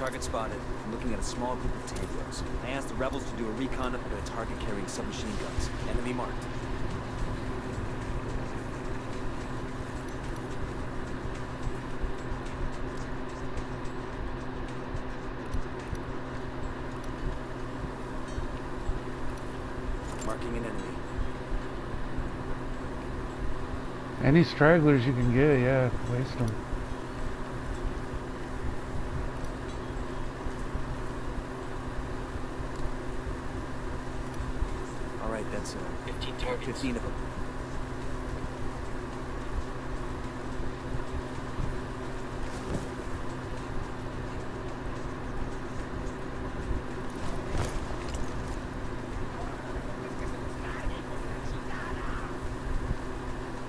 Target spotted. I'm looking at a small group of tangos. I asked the rebels to do a recon of a target carrying submachine guns. Enemy marked. Marking an enemy. Any stragglers you can get, yeah, waste them. That's uh, 15 targets. 15 of them.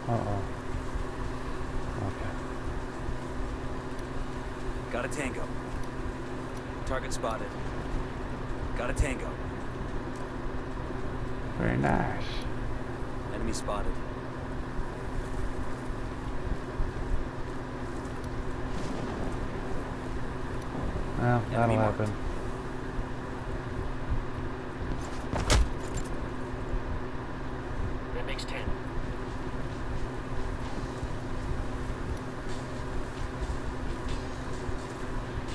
Uh-oh. Okay. Got a tango. Target spotted. Got a tango. Very nice. Enemy spotted. Well, that'll Enemy marked. happen. That makes 10.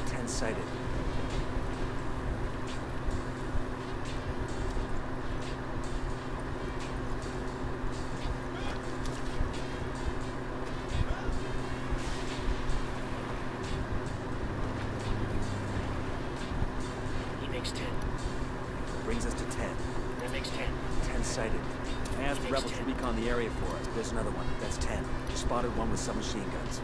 Ten sighted. Brings us to ten. That makes 10. Ten sighted. I asked the rebels to recon the area for us. There's another one. That's ten. Spotted one with submachine guns.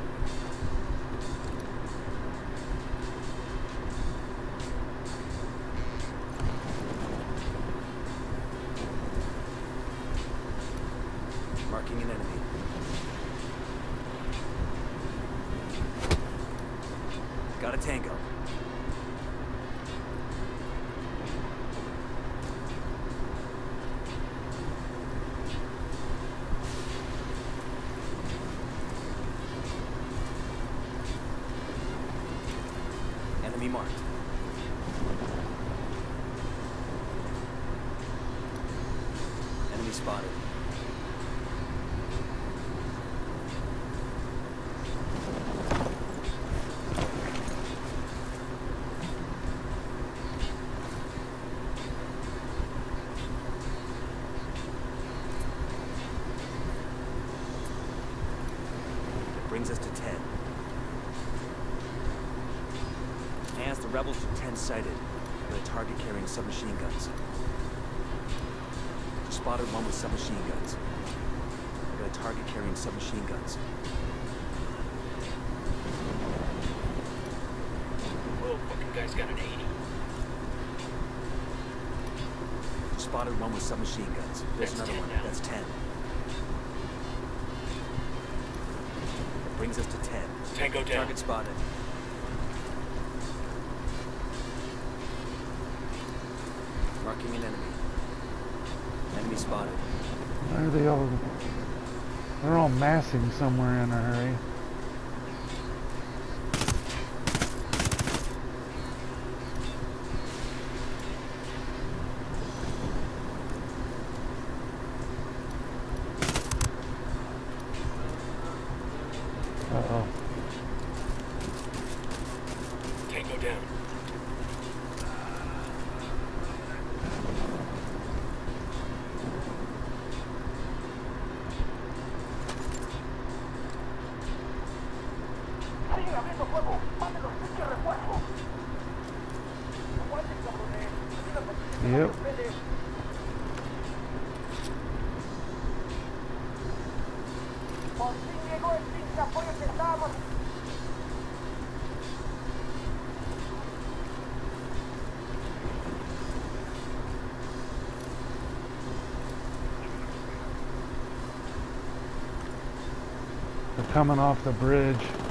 Marking an enemy. Got a tango. Enemy marked. Enemy spotted. That brings us to 10. I asked the rebels to 10 sighted, with a target carrying submachine guns. Spotted one with submachine guns. Got a target carrying submachine guns. Oh, fucking guy's got an 80. Spotted one with submachine guns. There's That's another one. now. That's 10. That brings us to 10. Tango down. Target spotted. Marking an enemy. Enemy spotted. Why are they all... They're all massing somewhere in a hurry. Estábamos... They're coming off the bridge.